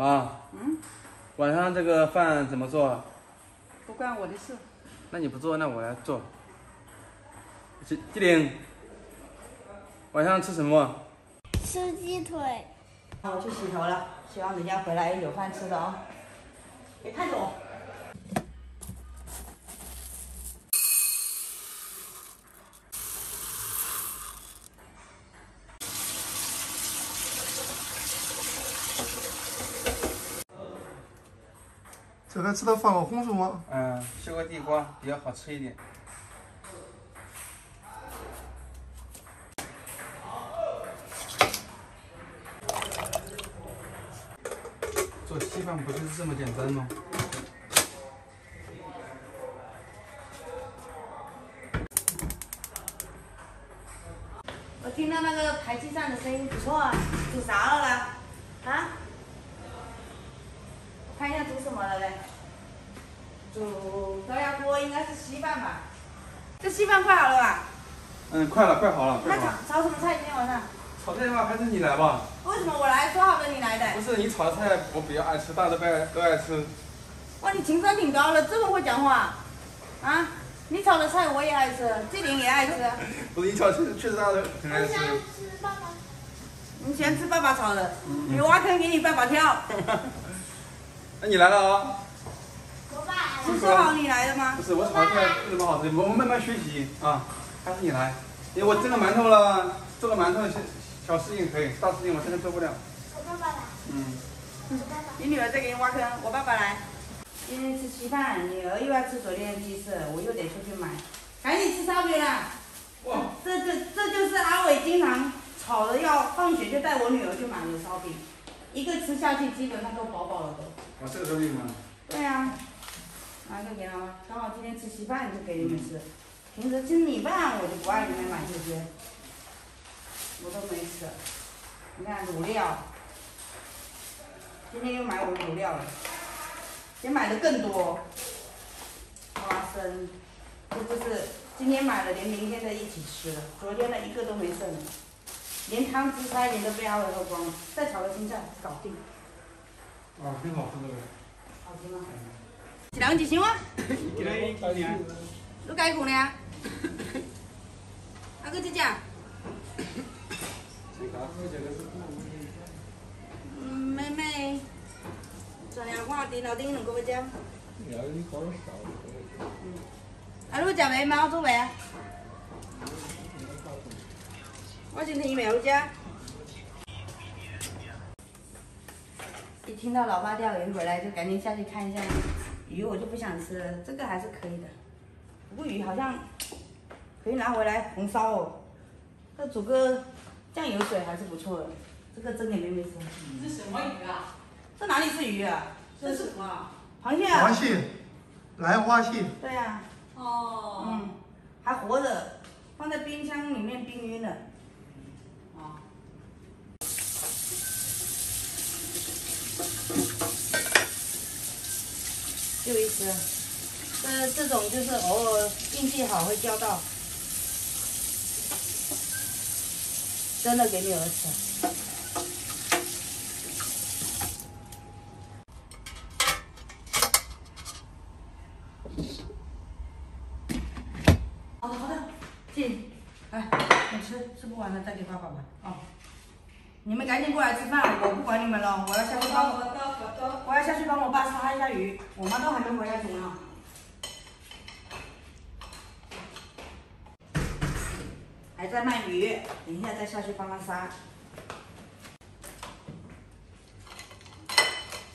妈，嗯，晚上这个饭怎么做？不关我的事。那你不做，那我来做。机机灵，晚上吃什么？吃鸡腿。那我去洗头了，希望等下回来有饭吃的哦。别看着我。这个知道放个红薯吗？嗯，修个地瓜比较好吃一点。做稀饭不就是这么简单吗？我听到那个排气扇的声音不错啊，煮啥了啦？啊？我看一下煮什么了嘞？煮高压锅应该是稀饭吧？这稀饭快好了吧？嗯，快了，快好了，那炒快好了。炒什么菜？今天晚上？炒菜的话还是你来吧。为什么我来？说好的你来的。不是你炒的菜我比较爱吃，大家都爱都爱吃。哇，你情商挺高的，这么会讲话，啊？你炒的菜我也爱吃，这点也爱吃。不是你炒的确实确实大家都很爱吃。吃爸爸。你喜欢吃爸爸炒的，你挖坑给你爸爸跳。那你来了啊？我爸是说好你来的吗不？是我炒的菜不怎么好吃，我们慢慢学习啊。还是你来，因为我蒸个馒头了，做个馒头小小事情可以，大事情我真的做不了。我爸爸来。嗯，我爸爸。你女儿在给你挖坑，我爸爸来。今天吃稀饭，女儿又要吃昨天的鸡翅，我又得出去买，赶紧吃烧饼啦！哇，这这这就是阿伟经常吵着要放学就带我女儿去买的烧饼，一个吃下去基本上都饱饱了都。我这个手柄呢？对呀、拿个给他们，刚好今天吃稀饭就给你们吃。平时吃米饭我就不爱你们买这些，我都没吃。你看卤料，今天又买我卤料了，也买的更多。花生，这就是今天买了，连明天的一起吃了，昨天的一个都没剩，连汤汁差一点都被阿伟喝光了。再炒个青菜，搞定，啊，挺好吃的。好吃吗？一人一箱啊。一人一块钱。你解困呢？啊，搁这只？嗯，妹妹，昨天我电脑顶两个要吃。啊，你要吃饭吗？我煮饭。我今天伊没有吃。一听到老爸钓鱼回来，就赶紧下去看一下。鱼我就不想吃了，这个还是可以的。不过鱼好像可以拿回来红烧哦，这煮个酱油水还是不错的。这个蒸给妹妹吃。这什么鱼啊？这哪里是鱼啊？这是什么啊？螃蟹啊。花蟹，兰花蟹，对呀、哦，嗯，还活着，放在冰箱里面冰晕了。哦，就一只，这这种就是偶尔运气好会钓到，真的给你儿吃。好的好的，进，来，你吃，吃不完了再给爸爸吧。哦，你们赶紧过来吃饭，我不管你们了，我要下去帮我。下去帮我爸杀一下鱼，我妈都还没回来煮呢。还在卖鱼，等一下再下去帮他杀。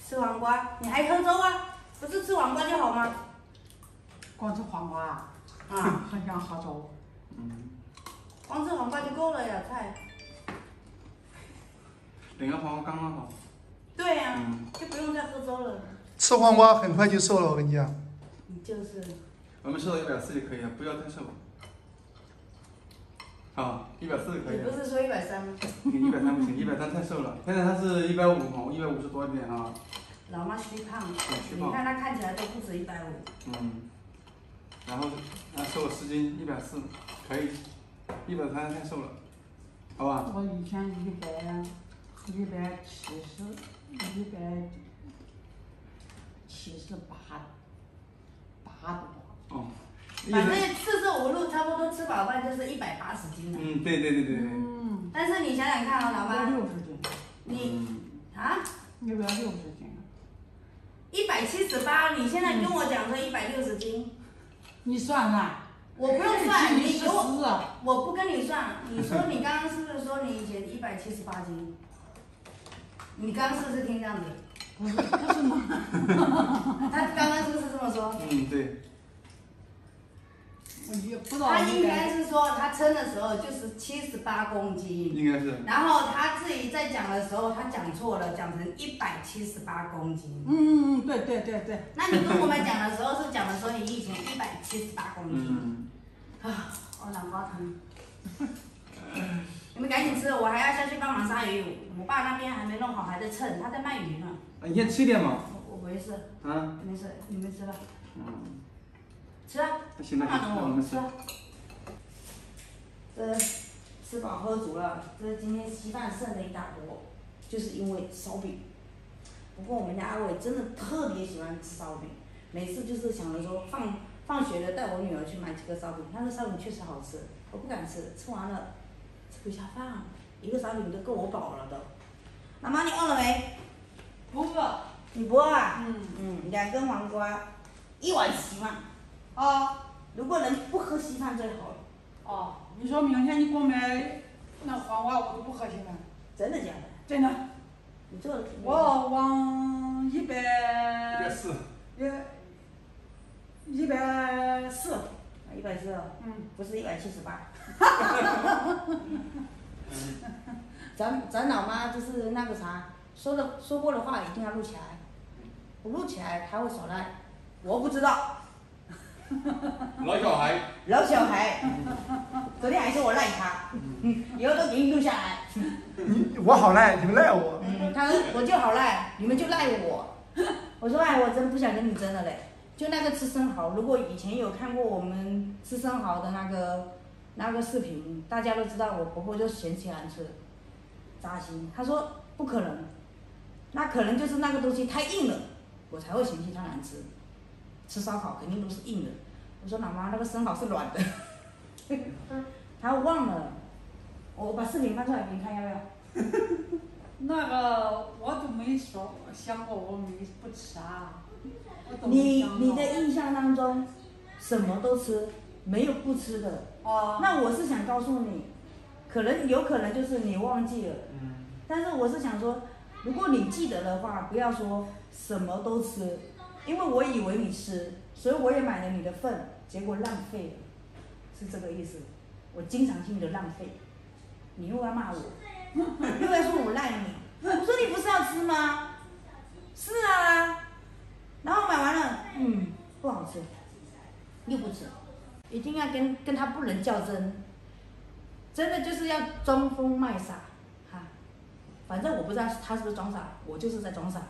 吃黄瓜，你还喝粥啊？不是吃黄瓜就好吗？光吃黄瓜啊？啊，很想喝粥。嗯，光吃黄瓜就够了呀，菜。等个黄瓜刚刚好。对呀、嗯就不用再喝粥了。吃黄瓜很快就瘦了，我跟你讲。你就是，我们瘦到一百四就可以了，不要太瘦。好，一百四可以你不。是说一百三吗？一百三不行，一百三太瘦了。现在他是一百五哈，一百五十多一点啊。老妈虚胖，虚胖你看她看起来都不止一百五。嗯。然后他瘦了十斤，一百四，可以。一百三太瘦了，好吧？我以前一百，一百七十，一百七十八八多。哦，反正四舍五入差不多吃饱饭就是一百八十斤了。嗯，对对对对对，嗯，但是你想想看啊，老一百妈，六十斤，你嗯，啊，一百六十斤。一百七十八，你现在跟我讲说一百六十斤，你算算，我不用算，你给我，我不跟你算。你说你刚刚是不是说你以前一百七十八斤？你刚刚是不是听这样子？不是不是吗？他刚刚是不是这么说？嗯，对，我也不知道他应应该该是说他称的时候就是七十八公斤，应该是，然后他自己在讲的时候他讲错了，讲成一百七十八公斤。嗯嗯嗯，对对对对，那你跟我们讲的时候是讲的说你以前一百七十八公斤。嗯，啊，我脑瓜疼。赶紧吃，我还要下去帮忙杀鱼。我爸那边还没弄好，还在称，他在卖鱼呢。啊你先吃一点嘛，我我没事，啊，没事，你们吃吧，嗯，吃啊，那行那行，干嘛等我？那我们吃，啊。这吃饱喝足了，这是今天稀饭剩了一大锅，就是因为烧饼。不过我们家阿伟真的特别喜欢吃烧饼，每次就是想着说放放学了带我女儿去买几个烧饼，那个烧饼确实好吃，我不敢吃，吃完了吃不下饭，一个烧饼都够我饱了都。妈妈你饿了没？不饿。你不饿啊？嗯，嗯，两根黄瓜，一碗稀饭。啊如果能不喝稀饭最好了，哦，你说明天你给我买那黄瓜，我都不喝稀饭，真的假的？真的。你做的我往一百一百百四，一一百四，一百四，嗯，不是一百七十八。咱咱老妈就是那个啥，说的说过的话一定要录起来，不录起来她会耍赖。我不知道，老小孩，老小孩，昨天还说我赖他，以后都给你录下来。你我好赖，你们赖我。嗯，他说我就好赖，你们就赖我。我说哎，我真不想跟你争了嘞。就那个吃生蚝，如果以前有看过我们吃生蚝的那个那个视频，大家都知道我婆婆就嫌弃难吃，扎心。她说不可能，那可能就是那个东西太硬了，我才会嫌弃它难吃。吃烧烤肯定都是硬的。我说老妈，那个生蚝是软的。她忘了，我把视频翻出来给你看，要不要？那个我都没说想过我没不吃啊。你你的印象当中，什么都吃，没有不吃的。哦，那我是想告诉你，可能有可能就是你忘记了，嗯，但是我是想说，如果你记得的话，不要说什么都吃，因为我以为你吃，所以我也买了你的份，结果浪费了，是这个意思。我经常性的浪费，你又要骂我，又要说我赖你，我说你不是要吃吗？是啊，然后买完了，嗯，不好吃，又不吃，一定要跟跟他不能较真，真的就是要装疯卖傻，哈，反正我不知道他是不是装傻，我就是在装傻。